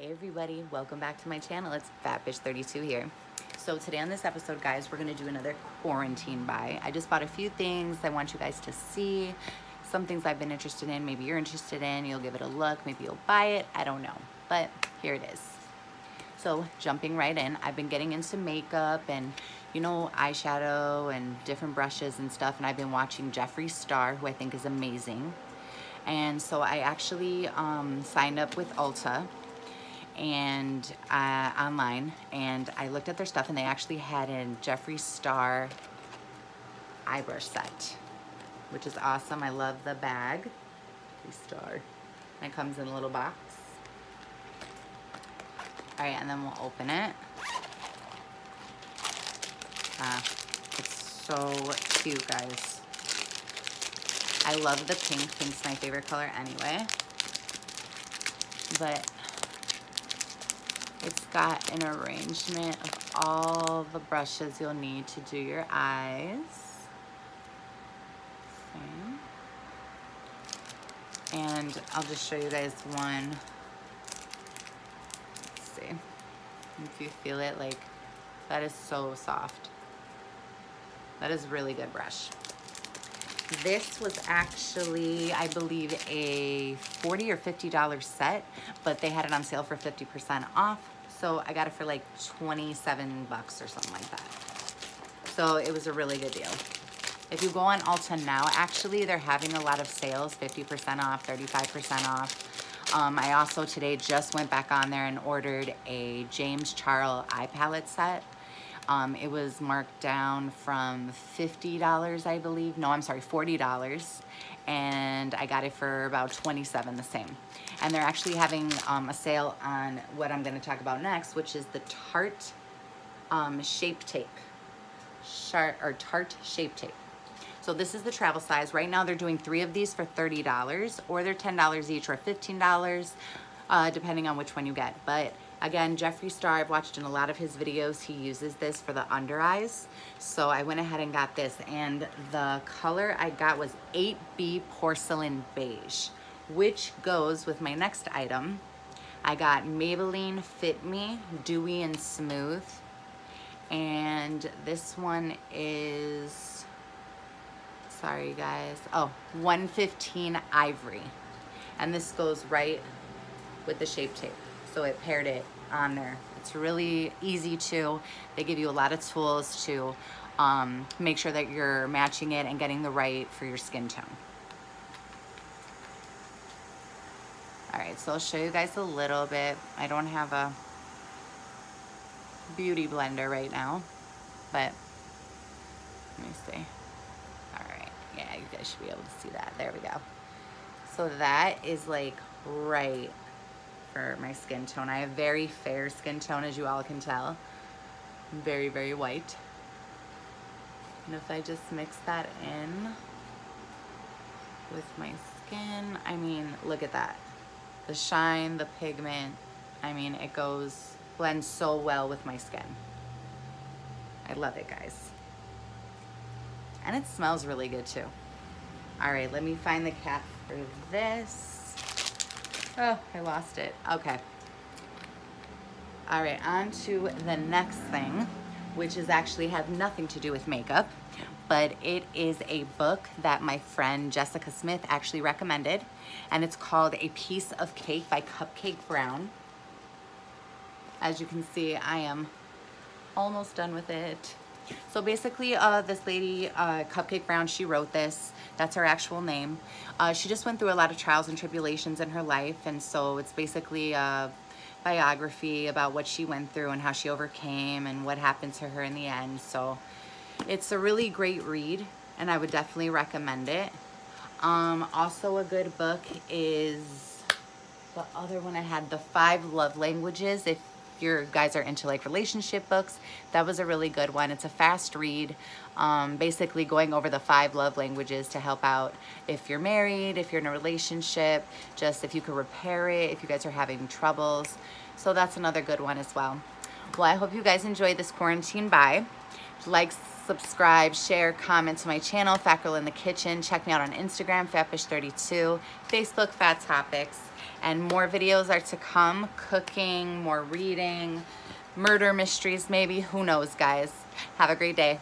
Hey everybody, welcome back to my channel. It's Fatbish32 here. So today on this episode, guys, we're gonna do another quarantine buy. I just bought a few things I want you guys to see. Some things I've been interested in, maybe you're interested in, you'll give it a look, maybe you'll buy it, I don't know. But here it is. So jumping right in, I've been getting into makeup and you know, eyeshadow and different brushes and stuff. And I've been watching Jeffree Star, who I think is amazing. And so I actually um, signed up with Ulta and uh, online and I looked at their stuff and they actually had a Jeffree Star eye brush set, which is awesome. I love the bag, Jeffree Star. And it comes in a little box. All right, and then we'll open it. Ah, it's so cute, guys. I love the pink. Pink's my favorite color anyway. But it's got an arrangement of all the brushes you'll need to do your eyes. And I'll just show you guys one. Let's see if you feel it like that is so soft. That is really good brush. This was actually, I believe, a 40 or $50 set, but they had it on sale for 50% off. So I got it for like 27 bucks or something like that. So it was a really good deal. If you go on Ulta now, actually, they're having a lot of sales, 50% off, 35% off. Um, I also today just went back on there and ordered a James Charles eye palette set. Um, it was marked down from $50, I believe. No, I'm sorry, $40. And I got it for about 27 the same. And they're actually having um, a sale on what I'm gonna talk about next, which is the Tarte um, Shape Tape. Or Tarte Shape Tape. So this is the travel size. Right now they're doing three of these for $30 or they're $10 each or $15, uh, depending on which one you get. But Again, Jeffree Star, I've watched in a lot of his videos, he uses this for the under eyes. So I went ahead and got this and the color I got was 8B Porcelain Beige, which goes with my next item. I got Maybelline Fit Me Dewy and Smooth. And this one is, sorry guys, oh, 115 Ivory. And this goes right with the Shape Tape so it paired it on there. It's really easy to, they give you a lot of tools to um, make sure that you're matching it and getting the right for your skin tone. All right, so I'll show you guys a little bit. I don't have a beauty blender right now, but let me see. All right, yeah, you guys should be able to see that. There we go. So that is like right for my skin tone. I have very fair skin tone, as you all can tell. Very, very white. And if I just mix that in with my skin, I mean, look at that. The shine, the pigment, I mean, it goes, blends so well with my skin. I love it, guys. And it smells really good too. All right, let me find the cap for this. Oh, I lost it. Okay. All right, on to the next thing, which is actually has nothing to do with makeup, but it is a book that my friend Jessica Smith actually recommended, and it's called A Piece of Cake by Cupcake Brown. As you can see, I am almost done with it. So basically, uh, this lady, uh, Cupcake Brown, she wrote this. That's her actual name. Uh, she just went through a lot of trials and tribulations in her life, and so it's basically a biography about what she went through and how she overcame and what happened to her in the end. So it's a really great read, and I would definitely recommend it. Um, also a good book is the other one I had, The Five Love Languages. If your guys are into like relationship books, that was a really good one. It's a fast read, um, basically going over the five love languages to help out if you're married, if you're in a relationship, just if you could repair it, if you guys are having troubles. So that's another good one as well. Well, I hope you guys enjoyed this quarantine buy. Like, subscribe, share, comment to my channel, Fat Girl in the Kitchen. Check me out on Instagram, Fatbish32, Facebook, Fat Topics. And more videos are to come, cooking, more reading, murder mysteries maybe, who knows guys. Have a great day.